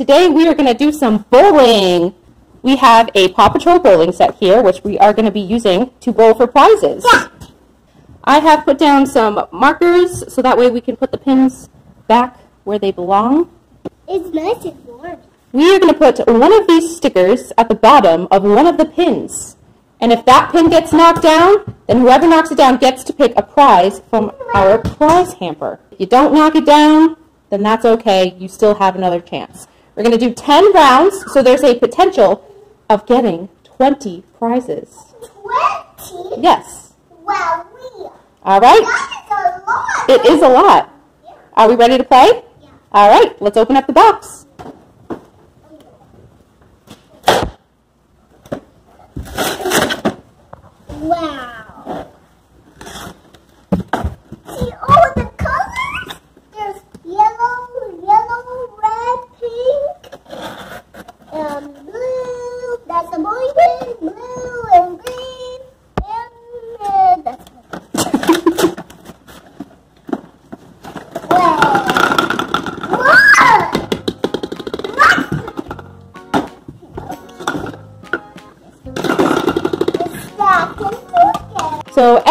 today we are going to do some bowling. We have a Paw Patrol bowling set here, which we are going to be using to bowl for prizes. I have put down some markers so that way we can put the pins back where they belong. It's nice and warm. We are going to put one of these stickers at the bottom of one of the pins. And if that pin gets knocked down, then whoever knocks it down gets to pick a prize from our prize hamper. If you don't knock it down, then that's okay. You still have another chance. We're going to do 10 rounds, so there's a potential of getting 20 prizes. 20? Yes. Wow, we. All right? That is a lot. It is a lot. Yeah. Are we ready to play? Yeah. All right, let's open up the box. Wow.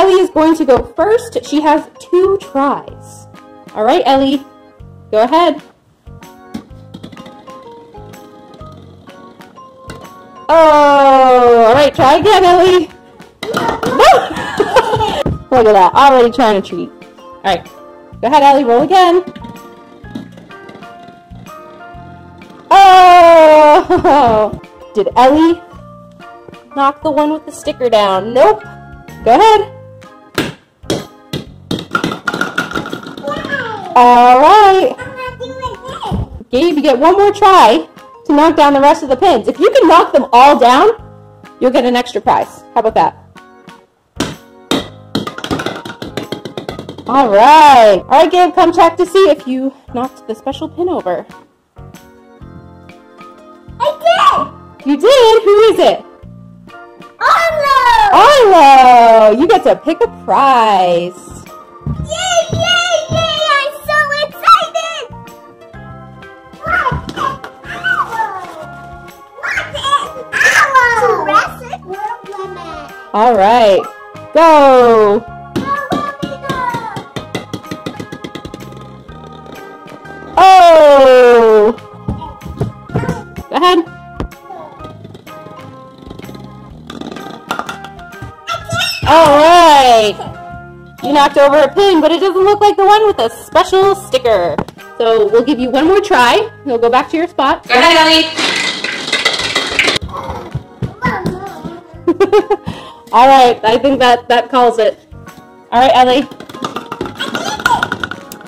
Ellie is going to go first. She has two tries. All right, Ellie, go ahead. Oh, all right, try again, Ellie. Look at that, already trying to treat. All right, go ahead, Ellie, roll again. Oh! Did Ellie knock the one with the sticker down? Nope. Go ahead. All right. Gabe, you get one more try to knock down the rest of the pins. If you can knock them all down, you'll get an extra prize. How about that? All right. All right, Gabe, come check to see if you knocked the special pin over. I did! You did? Who is it? Arlo! Arlo! You get to pick a prize. All right. Go. Oh! Go ahead. All right. You knocked over a pin, but it doesn't look like the one with a special sticker. So we'll give you one more try. You'll go back to your spot. Go ahead, Ellie. All right. I think that that calls it. All right, Ellie.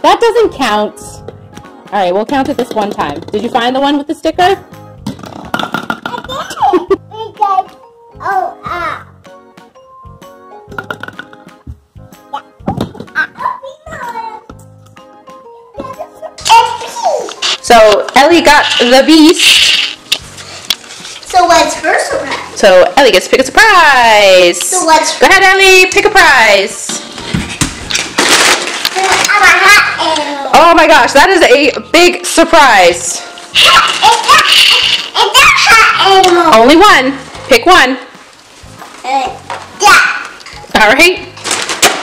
That doesn't count. All right, we'll count it this one time. Did you find the one with the sticker? Because, oh, ah. So Ellie got the beast. So what's her surprise? So Ellie gets to pick a surprise. So what's Go ahead, Ellie. Pick a prize. I'm a hat animal. Oh my gosh, that is a big surprise. Is that, is that Hatchimal? Only one. Pick one. Uh, yeah. All right.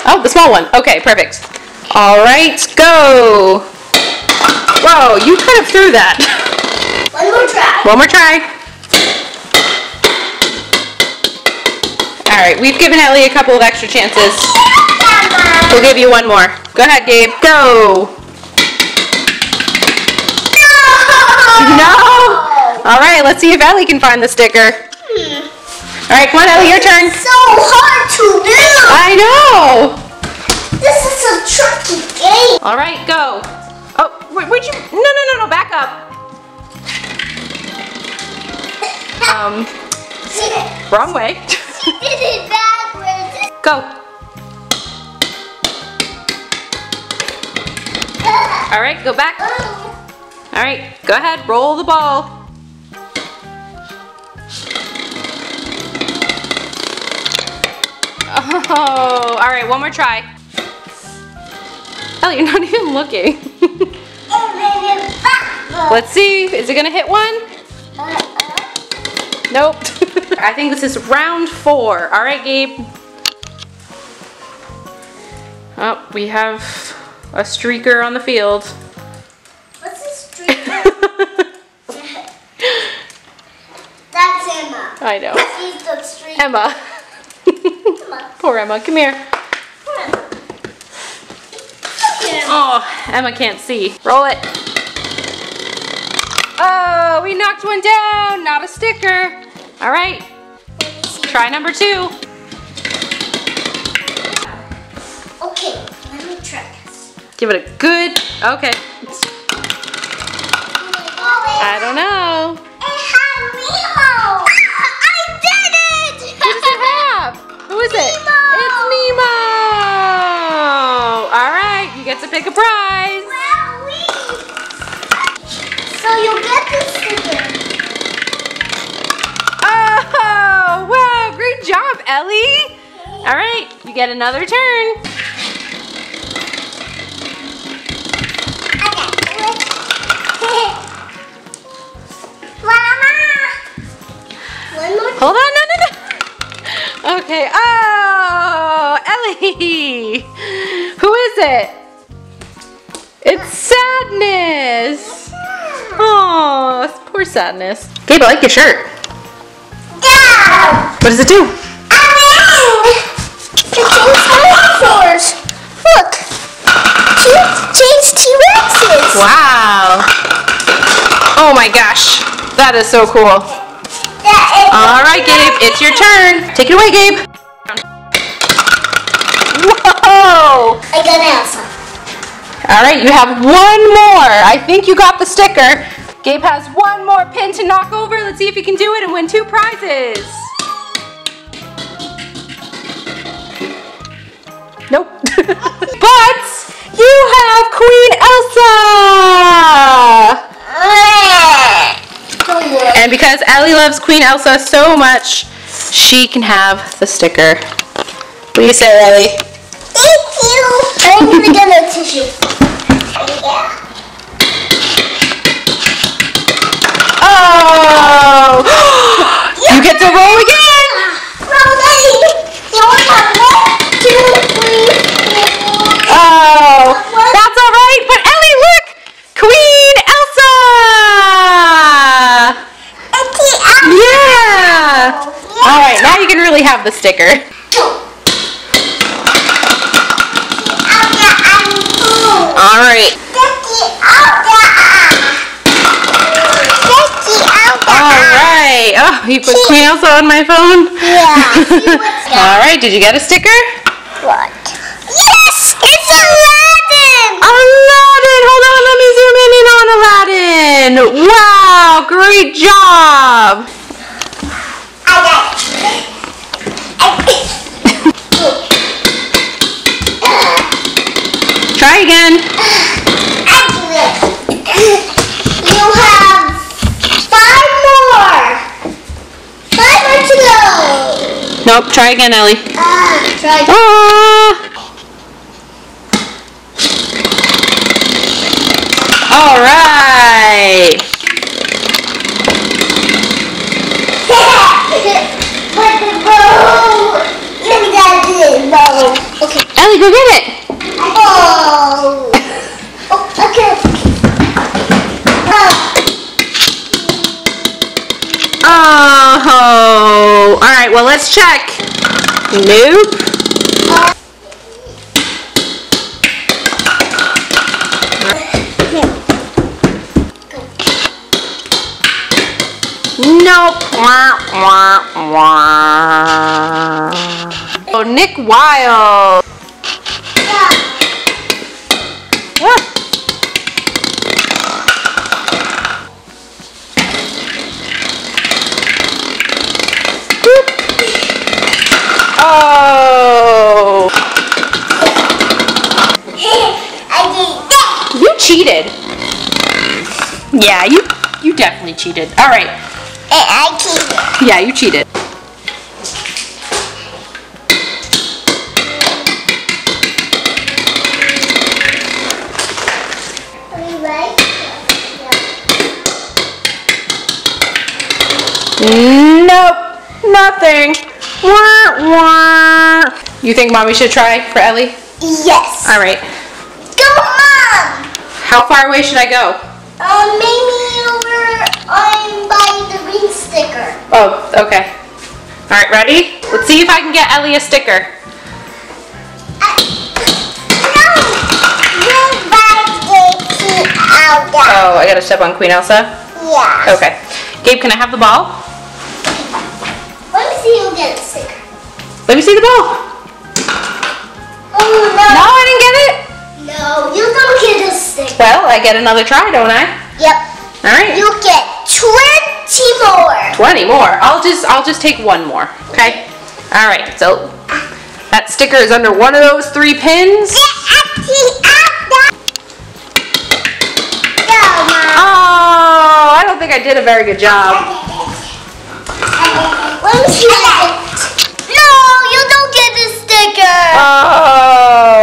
Oh, the small one. Okay, perfect. All right, go. Whoa, you kind of threw that. One more try. One more try. All right, we've given Ellie a couple of extra chances. We'll give you one more. Go ahead, Gabe. Go. No. no. All right, let's see if Ellie can find the sticker. All right, come on, Ellie, your turn. So hard to do. I know. This is a tricky game. All right, go. Oh, wait, where'd you? No, no, no, no, back up. Um, wrong way. Backwards. Go. All right, go back. All right, go ahead, roll the ball. Oh, all right, one more try. Oh, you're not even looking. Let's see. Is it gonna hit one? Nope. I think this is round four. All right, Gabe. Oh, we have a streaker on the field. What's this streaker? That's Emma. I know. She's the street. Emma. Emma. Poor Emma. Come here. Oh, Emma can't see. Roll it. Oh, we knocked one down. Not a sticker. All right. Try number two. Okay, let me try this. Give it a good. Okay. I don't know. It had Nemo. I did it. What does it have? Who is it? It's Nemo. All right. You get to pick a prize. Get another turn. Okay. Mama. One more. Hold on. No, no, no. Okay. Oh, Ellie. Who is it? It's Sadness. Oh, poor Sadness. Gabe, I like your shirt. Down. What does it do? Change T-Rexes. Wow. Oh my gosh. That is so cool. All right, Gabe, it's your turn. Take it away, Gabe. Whoa. I got Elsa. All right, you have one more. I think you got the sticker. Gabe has one more pin to knock over. Let's see if he can do it and win two prizes. Nope. but you have Queen Elsa. And because Ellie loves Queen Elsa so much, she can have the sticker. What do you say, Ellie? Thank you. I'm gonna get a tissue. Yeah. Oh! you get to roll you can really have the sticker. All right. All right. Oh, you put Queen Elsa on my phone. Yeah. all right. Did you get a sticker? What? Yes! It's Aladdin! Aladdin. Hold on. Let me zoom in on Aladdin. Wow. Great job. I got it. Try again. I do it. You have five more. Five more to go. Nope. Try again, Ellie. Uh, try. Ah. All right. Put the bow. Let me get this bow. Okay. Ellie, go get it. Oh. Oh, okay. Oh. Oh. All right. Well, let's check. Nope. Nope. Wah, wah, wah. Oh, Nick Wilde. Yeah, you you definitely cheated. All right. I, I cheated. Yeah, you cheated. Nope, nothing. Wah, wah. You think mommy should try for Ellie? Yes. All right. Go, mom. How far away should I go? Um, maybe over um, by the ring sticker. Oh, okay. All right, ready? Let's see if I can get Ellie a sticker. Uh, no. You're by the out there. Oh, I gotta step on Queen Elsa? Yeah. Okay. Gabe, can I have the ball? Let me see you get a sticker. Let me see the ball. Oh, No, no. I didn't get it. No, you don't get a sticker. Well, I get another try, don't I? Yep. All right. You get 20 more. 20 more. I'll just I'll just take one more. Okay. All right. So that sticker is under one of those three pins. Get actually out there. Go, Mom. Oh, I don't think I did a very good job. Let me see that. No, you don't get the sticker. Oh.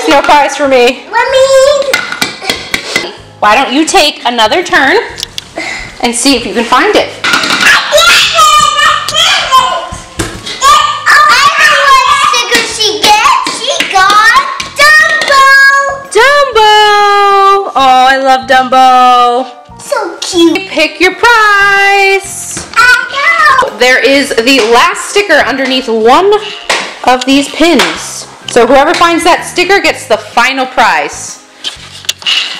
Guess no prize for me. Let me. Why don't you take another turn and see if you can find it? I know what sticker she gets. She got Dumbo. Dumbo. Oh, I love Dumbo. So cute. Pick your prize. I know. There is the last sticker underneath one of these pins. So whoever finds that sticker gets the final prize.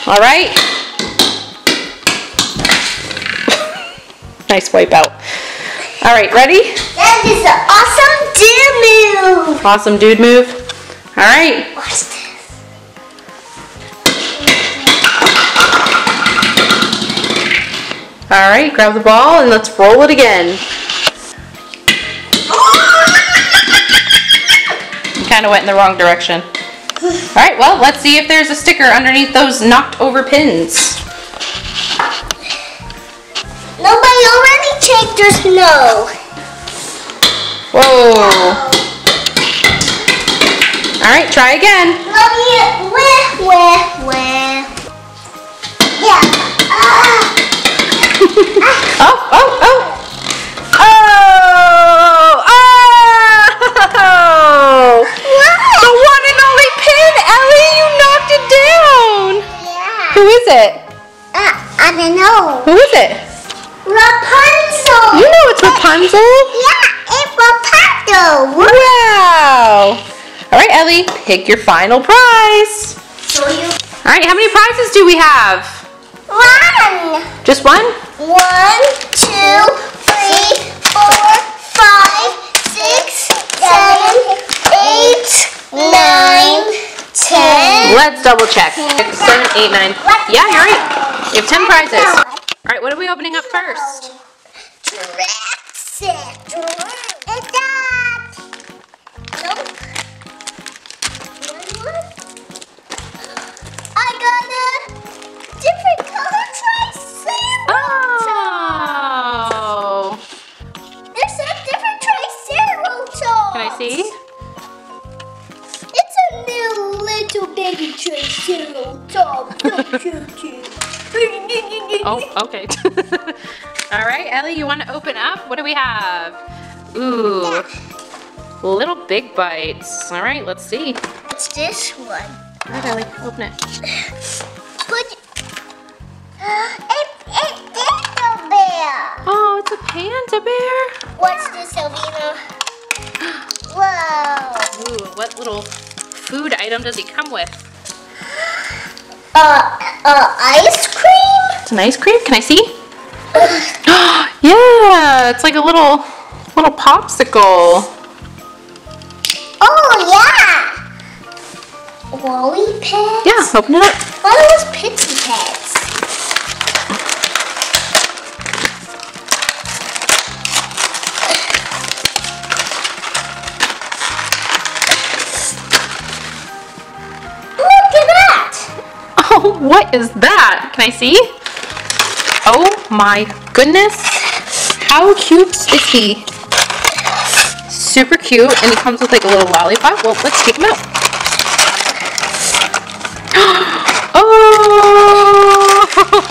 All right. nice wipe out. All right, ready? That is an awesome demo. Awesome dude move. All right. Watch this. All right, grab the ball and let's roll it again. Kind of went in the wrong direction. All right, well, let's see if there's a sticker underneath those knocked over pins. Nobody already checked your snow. Whoa. All right, try again. Let me where where where. Yeah. Ah. Oh, oh, oh. Oh, Who is it? Uh, I don't know. Who is it? Rapunzel. You know it's Rapunzel. Yeah, it's Rapunzel. Wow. All right, Ellie, pick your final prize. All right, how many prizes do we have? one. Just one? One, two, three, four, five, six, seven, eight, nine, ten. Let's double check. Eight, nine. Yeah, you're right. You have 10 prizes. All right, what are we opening up first? Little baby triceratops. So cute. Oh, okay. All right, Ellie, you want to open up? What do we have? Ooh, little big bites. All right, let's see. What's this one? All right, Ellie, open it. Put. It, it's Dingo Bear. Oh, it's a panda bear. What's this, Alvina? Whoa. Ooh, what little food item does he come with? Uh, uh, ice cream? It's an ice cream. Can I see? yeah, it's like a little little popsicle. Oh, yeah. Wally pets? Yeah, open it up. What are those pixie pets? What is that? Can I see? Oh my goodness. How cute is he? Super cute. And he comes with like a little lollipop. Well, let's take him out.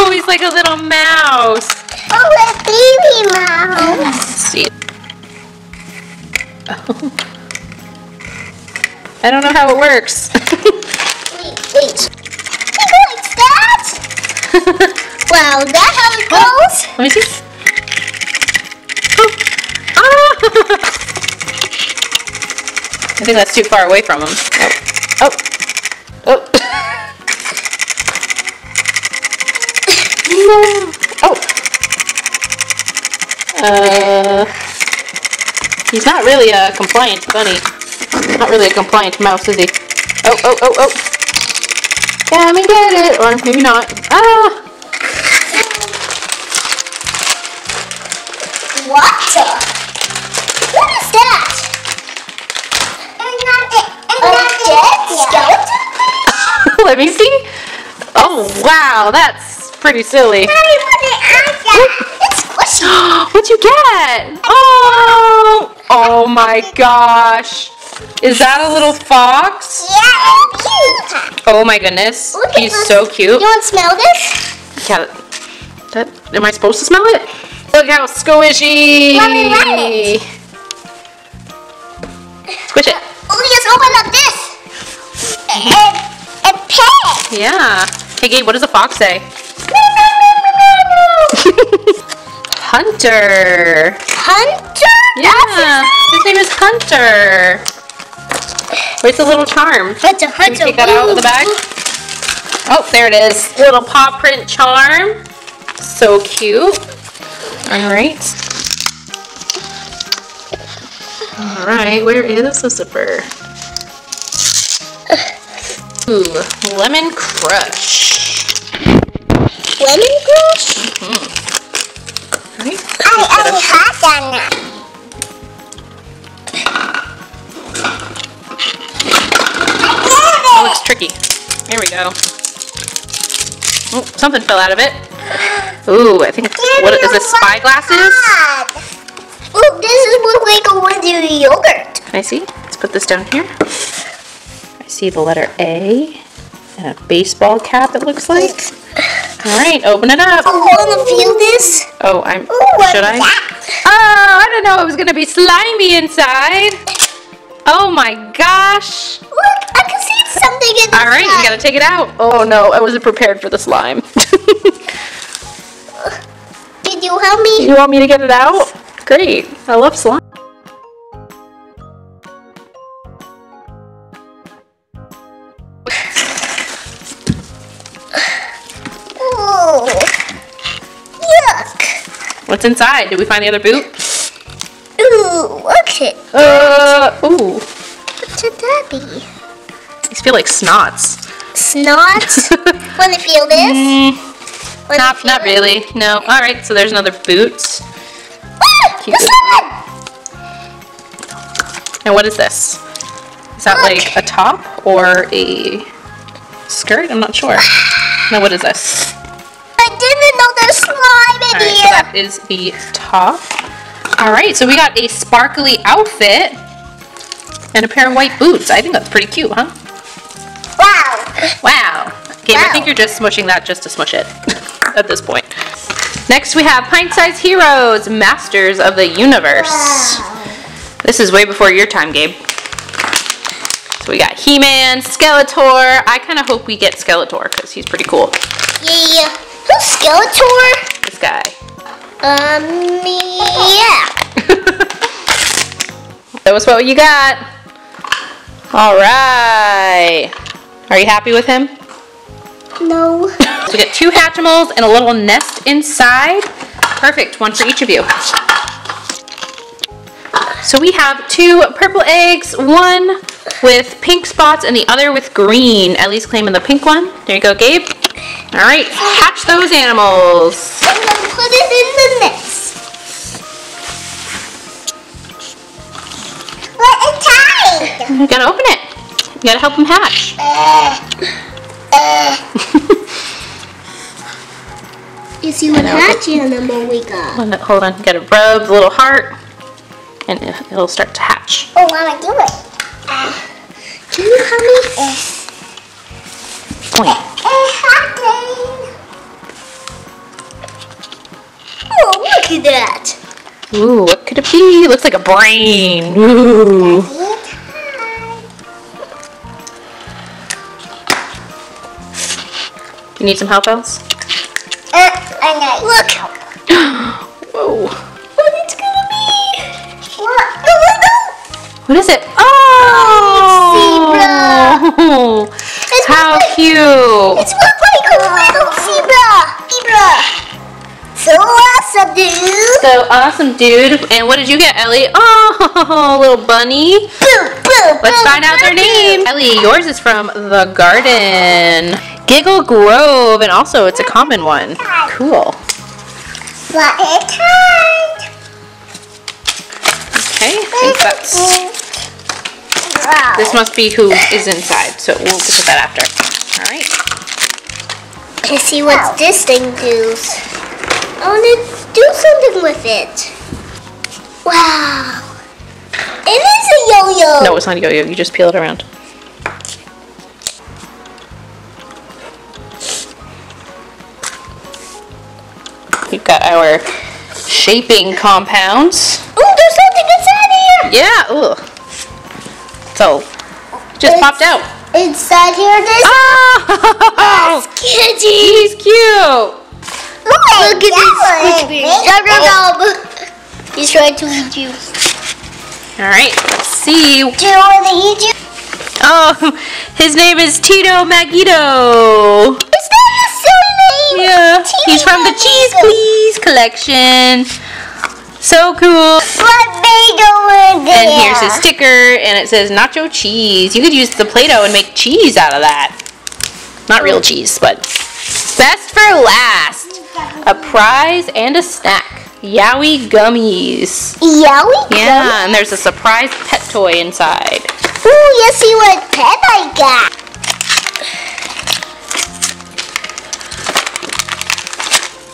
Oh, he's like a little mouse. Oh, a baby mouse. Let's see. Oh. I don't know how it works. Goes. Let me see. Oh. Ah! I think that's too far away from him. Oh. Oh. Oh. no. Oh. Uh. He's not really a compliant bunny. Not really a compliant mouse, is he? Oh, oh, oh, oh. Come and get it. Or maybe not. Ah! Let me see. Oh, wow. That's pretty silly. Daddy, what is It's squishy. What'd you get? Oh! Oh my gosh. Is that a little fox? Yeah, cute. Oh my goodness. Look He's so cute. You want to smell this? Yeah. That, am I supposed to smell it? Look how squishy. Let me it. Squish it. Oh, just open up this. And pet. Yeah. Hey Gabe, what does a fox say? Hunter. Hunter? Yeah. His name is Hunter. Where's the little charm? Hunter, Can we take that out of the bag? Oh, there it is. Little paw print charm. So cute. All right. All right, where is the zipper? Ooh, lemon crush. Lemon crush? All mm-hmm. right. I only had that looks oh, tricky. Here we go. Oh, something fell out of it. Ooh, I think it's, what is this, spy glasses? Look, this is look like a windy yogurt. Can I see? Let's put this down here. See the letter A and a baseball cap it looks like. All right, open it up. I want to feel this. Oh, I'm, Ooh, should I? that? Oh, I don't know it was gonna be slimy inside. Oh my gosh. Look, I can see something in there. All right, you gotta take it out. Oh no, I wasn't prepared for the slime. Did you help me? you want me to get it out? Great, I love slime. What's inside? Did we find the other boot? Ooh, look it. Uh, ooh. What should that be? These feel like snots. Snot? Want to feel this? Mm, Wanna not, feel not it? really. No. All right. So there's another boot. Ah, Cute. this one! And what is this? Is that Look. like a top or a skirt? I'm not sure. now What is this? I didn't know there's slime in right. So that is the top. All right. So we got a sparkly outfit and a pair of white boots. I think that's pretty cute, huh? Wow. Wow. Gabe, I think you're just smushing that just to smush it at this point. Next, we have Pint Size Heroes, Masters of the Universe. This is way before your time, Gabe. So we got He-Man, Skeletor. I kind of hope we get Skeletor because he's pretty cool. Yeah. Who's Skeletor? This guy. Um, yeah. That was what you got. All right. Are you happy with him? No. So we get two Hatchimals and a little nest inside. Perfect, one for each of you. So we have two purple eggs, one with pink spots and the other with green. At least claiming the pink one. There you go, Gabe. All right, hatch those animals. I'm gonna put it in the nest. But it's tied. You gotta open it. You gotta help them hatch. You see what Hatchimal we got? Hold on, hold on. You gotta rub the little heart and it- it'll start to hatch. Oh, wanna do it? Uh, can you help me? Point. Oh, Look at that. Ooh, what could it be? It looks like a brain. Ooh. You need some help, else? Uh, I know. Look. Whoa. What's it gonna be? What? No, no, no. What is it? Oh! oh zebra. How cute! It's like a little zebra. Zebra. So. Uh, awesome, dude. So awesome, dude. And what did you get, Ellie? Oh, little bunny. Let's find out their name. Ellie, yours is from the garden. Giggle Grove, and also it's a common one. Cool. But it's hard. Okay, I think that's. This must be who is inside, so we'll get to that after. All right. Let's see what this thing does. I want to do something with it. Wow. It is a yo-yo. No, it's not a yo-yo. You just peel it around. We've got our shaping compounds. Oh, there's something inside here. Yeah. Ugh. So, just It's- popped out. Inside here, there's Oh, kitty. he's cute. Look, at this squishy. Jump, oh. He's trying to eat you. All right. Let's see. Do you want to eat you? Oh, his name is Tito Magito. Is that his silly name? Yeah, he's Tito from the Cheese Please collection. So cool. What bagel in there? And here's his sticker, and it says nacho cheese. You could use the Play-Doh and make cheese out of that. Not real cheese, but best for last. A prize and a snack. Yowie gummies. Yowie we Yeah, and there's a surprise pet toy inside. Ooh, you see what pet I got.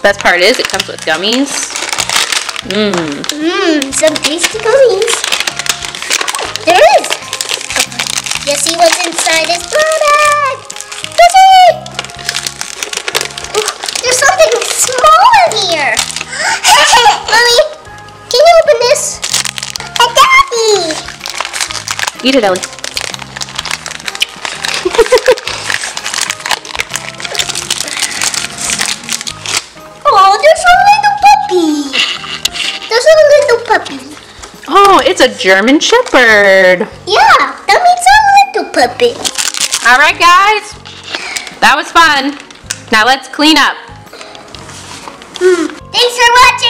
Best part is it comes with gummies. Mmm. Mmm, some tasty gummies. There is. You see what's inside this product? Kitty! There's something small in here. Mommy, can you open this? A daddy! Eat it, Ellie. Oh, there's a little puppy. There's a little puppy. Oh, it's a German Shepherd. Yeah, that means a little puppy. All right, guys. That was fun. Now let's clean up. Hmm. Thanks for watching.